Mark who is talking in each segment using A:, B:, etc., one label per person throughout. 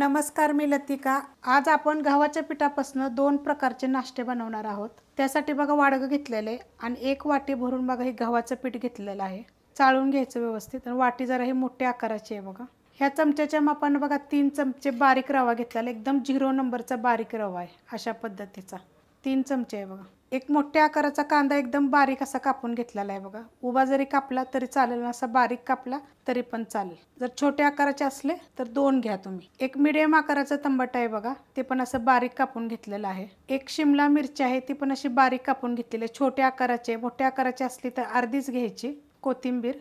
A: नमस्कार मी लतिका. आज आपण गव्हाच्या पिठापासून दोन प्रकारचे नाश्ते बनवणार आहोत. त्यासाठी बघा वाडगं घेतलेलं आहे आणि एक वाटी भरून बघा हे गव्हाचं पीठ घेतलेलं आहे. चाळून घ्यायचं व्यवस्थित आणि वाटी जरा ही मोठ्या आकाराची आहे बघा. ह्या चमच्याच्या मापानं बघा तीन चमचे बारीक रवा घेतलेला. एकदम झिरो नंबरचा बारीक रवा आहे अशा पद्धतीचा. तीन चमचे आहे बघा. एक मोठ्या आकाराचा कांदा एकदम बारीक असा कापून घेतलेला आहे बघा. उभा जरी कापला तरी चालेल असा बारीक कापला तरी पण चालेल. जर छोट्या आकाराचे असले तर दोन घ्या तुम्ही. एक मिडियम आकाराचा तंबाट आहे बघा ते पण असं बारीक कापून घेतलेलं आहे. एक शिमला मिरची आहे ती पण अशी बारीक कापून घेतलेली आहे. छोट्या आकाराचे मोठ्या आकाराची असली तर अर्धीच घ्यायची. कोथिंबीर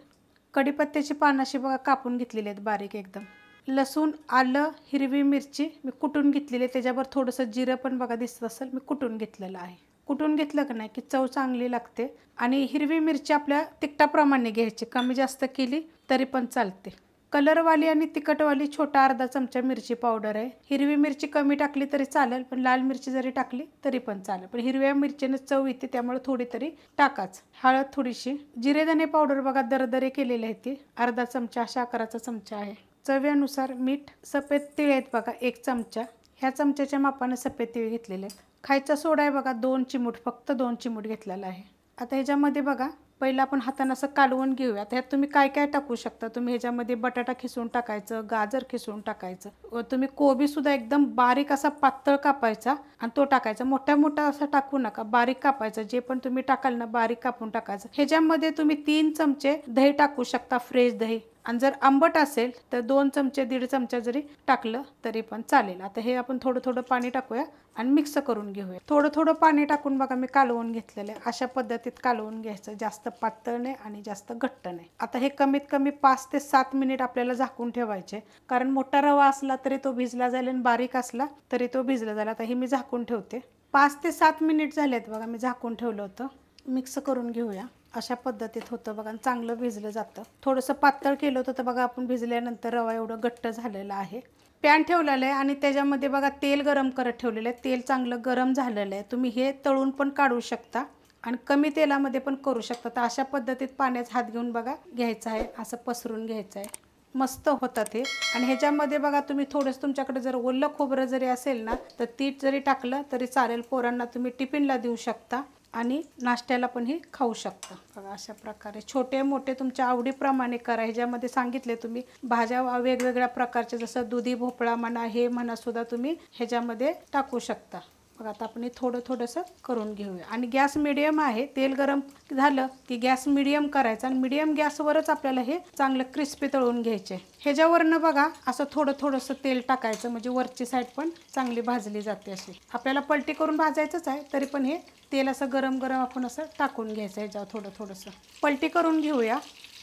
A: कढीपत्त्याची पानं अशी बघा कापून घेतलेली आहेत बारीक एकदम. लसूण आलं हिरवी मिरची मी कुटून घेतलेली आहे. त्याच्यावर थोडंसं जिरं पण बघा दिसत असेल मी कुटून घेतलेलं आहे. कुटून घेतलं का नाही की चव चांगली लागते आणि हिरवी मिरची आपल्या तिखटाप्रमाणे घ्यायची. कमी जास्त केली तरी पण चालते. कलरवाली आणि तिखटवाली छोटा अर्धा चमचा मिरची पावडर आहे. हिरवी मिरची कमी टाकली तरी चालेल पण लाल मिरची जरी टाकली तरी पण चालेल. पण हिरव्या मिरचीने चव येते त्यामुळे थोडी तरी टाकाच. हळद थोडीशी. जिरेदाणे पावडर बघा दरदरे केलेली आहे ती. अर्धा चमचा अशा आकाराचा चमचा आहे. चव्यानुसार मीठ सफेद तिळ आहेत बघा एक चमचा. ह्या चमच्याच्या मापाने सफेद तिळ घेतलेले आहेत. खायचा सोडा आहे बघा दोन चिमूट फक्त दोन चिमूट घेतलेला आहे. आता ह्याच्यामध्ये बघा पहिलं आपण हातानं असं कालवून घेऊया ह्यात तुम्ही काय काय टाकू शकता? तुम्ही ह्याच्यामध्ये बटाटा खिसून टाकायचं गाजर खिसून टाकायचं. व तुम्ही कोबीसुद्धा एकदम बारीक असा पातळ कापायचा आणि तो टाकायचा. मोठ्या मोठा असा टाकू नका बारीक कापायचा. जे पण तुम्ही टाकाल ना बारीक कापून टाकायचं. ह्याच्यामध्ये तुम्ही तीन चमचे दही टाकू शकता फ्रेश दही. आणि जर आंबट असेल तर दोन चमचे दीड चमचा जरी टाकलं तरी पण चालेल. आता हे आपण थोडं थोडं पाणी टाकूया आणि मिक्स करून घेऊया. थोडं थोडं पाणी टाकून बघा मी कालवून घेतलेलं आहे. अशा पद्धतीत कालवून घ्यायचं. जास्त पातळ नाही आणि जास्त घट्ट नाही. आता हे कमीत कमी पाच ते सात मिनिट आपल्याला झाकून ठेवायचे. कारण मोठा रवा असला तरी तो भिजला जाईल आणि बारीक असला तरी तो भिजला जाईल. आता हे मी झाकून ठेवते. पाच ते सात मिनिट झालेत बघा मी झाकून ठेवलं होतं. मिक्स करून घेऊया. अशा पद्धतीत होतं बघा चांगलं भिजलं जातं. थोडंसं पातळ केलं होतं तर बघा आपण भिजल्यानंतर रवा एवढं घट्ट झालेलं आहे. पॅन ठेवलेलं आहे आणि त्याच्यामध्ये बघा तेल गरम करत ठेवलेलं आहे. तेल चांगलं गरम झालेलं आहे. तुम्ही हे तळून पण काढू शकता आणि कमी तेलामध्ये पण करू शकता. तर अशा पद्धतीत पाण्याचा हात घेऊन बघा घ्यायचं आहे असं पसरून घ्यायचं आहे. मस्त होतात हे. आणि ह्याच्यामध्ये बघा तुम्ही थोडंसं तुमच्याकडे जर ओलं खोबरं जरी असेल ना तर तीट जरी टाकलं तरी चालेल. पोरांना तुम्ही टिफिनला देऊ शकता. आणि नाश्त्याला पण हे खाऊ शकता. बघा अशा प्रकारे छोटे मोठे तुमच्या आवडीप्रमाणे करा. ह्याच्यामध्ये सांगितले तुम्ही भाज्या वेगवेगळ्या प्रकारच्या जसं दुधी भोपळा म्हणा हे म्हणा सुद्धा तुम्ही ह्याच्यामध्ये टाकू शकता. बघा आता आपण हे थोडं थोडंसं करून घेऊया. आणि गॅस मिडियम आहे तेल गरम झालं की गॅस मिडियम करायचा आणि मिडियम गॅसवरच आपल्याला हे चांगलं क्रिस्पी तळून घ्यायचे. ह्याच्यावरनं बघा असं थोडं थोडंसं तेल टाकायचं म्हणजे वरची साईड पण चांगली भाजली जाते अशी. आपल्याला पलटी करून भाजायचंच आहे तरी पण हे तेल असं गरम गरम आपण असं टाकून घ्यायचं ह्याच्यावर थोडं थोडंसं. पलटी करून घेऊया.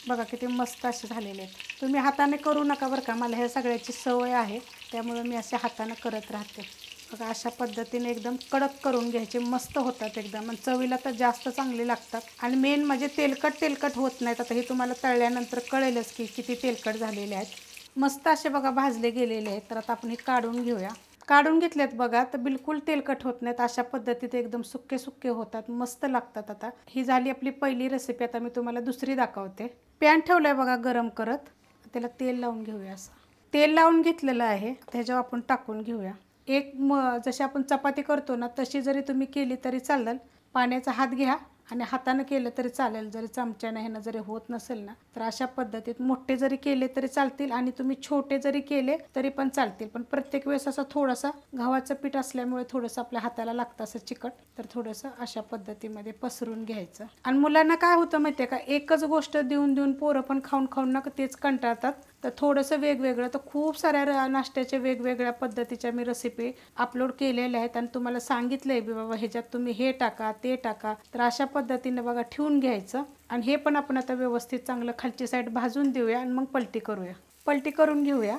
A: बघा किती मस्त असे झालेले आहेत. तुम्ही हाताने करू नका बरं का मला ह्या सगळ्याची सवय आहे त्यामुळे मी असे हाताने करत राहते. बघा अशा पद्धतीने एकदम कडक करून घ्यायचे. मस्त होतात एकदम. आणि चवीला तर जास्त चांगले लागतात. आणि मेन म्हणजे तेलकट तेलकट होत नाहीत. आता हे तुम्हाला तळल्यानंतर कळेलच की किती तेलकट झालेले आहेत. मस्त असे बघा भाजले गेलेले आहेत. तर आता आपण हे काढून घेऊया. काढून घेतलेत बघा तर बिलकुल तेलकट होत नाहीत. अशा पद्धतीत एकदम सुके सुके होतात. मस्त लागतात आता. ही झाली आपली पहिली रेसिपी आता मी तुम्हाला दुसरी दाखवते. पॅन ठेवलं आहे बघा गरम करत. त्याला तेल लावून घेऊया असं. तेल लावून घेतलेलं आहे. त्याच्यावर आपण टाकून घेऊया. एक म जशी आपण चपाती करतो ना तशी जरी तुम्ही केली तरी चालेल. पाण्याचा हात घ्या आणि हातानं केलं तरी चालेल. जरी चमच्यानं ह्यानं जरी होत नसेल ना तर अशा पद्धतीत मोठे जरी केले तरी चालतील आणि तुम्ही छोटे जरी केले तरी पण चालतील. पण प्रत्येक वेळेस असं थोडासा गव्हाचं पीठ असल्यामुळे थोडंसं आपल्या हाताला लागतं असं चिकट. तर थोडंसं अशा पद्धतीमध्ये पसरून घ्यायचं. आणि मुलांना काय होतं माहिती आहे का? एकच गोष्ट देऊन देऊन पोरं पण खाऊन खाऊन ना तेच कंटाळतात. तर थोडंसं वेगवेगळं. तर खूप साऱ्या नाश्त्याच्या वेगवेगळ्या पद्धतीच्या मी रेसिपी अपलोड केलेल्या आहेत. आणि तुम्हाला सांगितलं आहे बाबा ह्याच्यात तुम्ही हे टाका ते टाका. तर अशा पद्धतीने बघा ठेवून घ्यायचं. आणि हे पण आपण आता व्यवस्थित चांगलं खालची साईड भाजून देऊया. आणि मग पलटी करूया. पलटी करून घेऊया.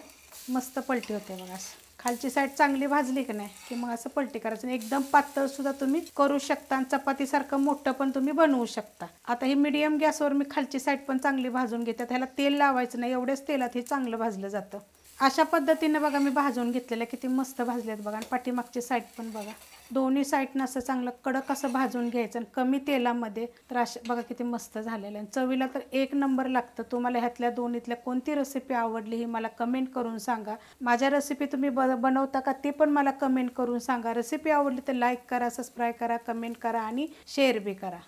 A: मस्त पलटी होते बघा. असं खालची साईड चांगली भाजली की नाही की मग असं पलटी करायचं. एकदम पातळ सुद्धा तुम्ही करू शकता आणि चपातीसारखं मोठं पण तुम्ही बनवू शकता. आता ही मिडियम गॅसवर मी खालची साईड पण चांगली भाजून घेते. ह्याला तेल लावायचं नाही एवढ्याच तेलात हे चांगलं भाजलं जातं. अशा पद्धतीने बघा मी भाजून घेतलेलं किती मस्त भाजलेत बघा. आणि पाठीमागची साईड पण बघा. दोन्ही साईडनं असं चांगलं कडक असं भाजून घ्यायचं आणि कमी तेलामध्ये तर असे बघा किती मस्त झालेलं आहे. चवीला तर एक नंबर लागतं. तुम्हाला ह्यातल्या दोन्हीतल्या कोणती रेसिपी आवडली ही मला कमेंट करून सांगा. माझ्या रेसिपी तुम्ही ब बनवता का ते पण मला कमेंट करून सांगा. रेसिपी आवडली तर लाईक करा सबस्क्राईब करा कमेंट करा आणि शेअर बी करा.